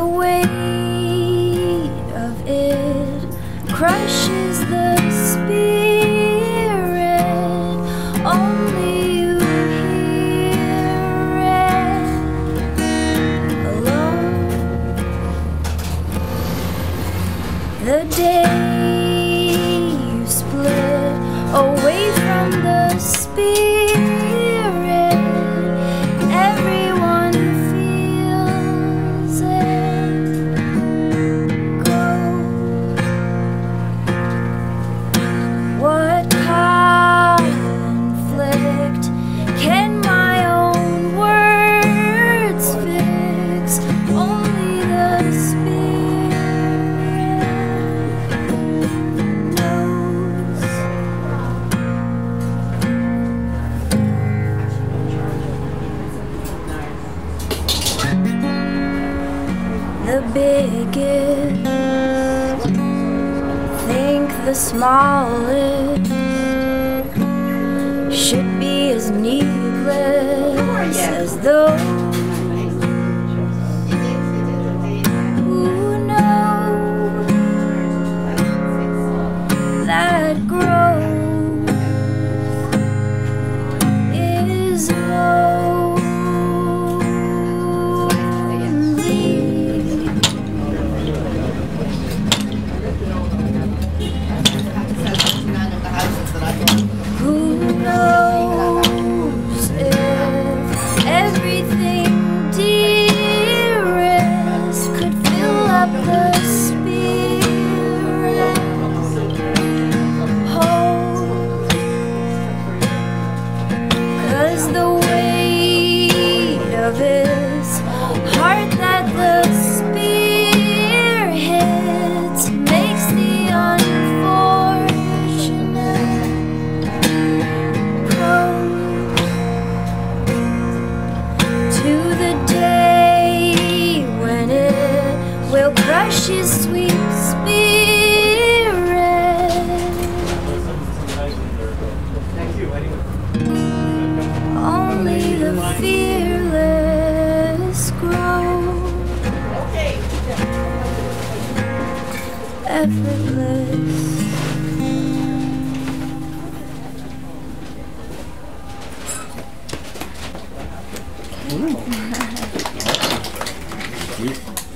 The weight of it crushes the spirit. Only you hear it alone. The day you split away The biggest. Think the smallest should be as needless as those effortless.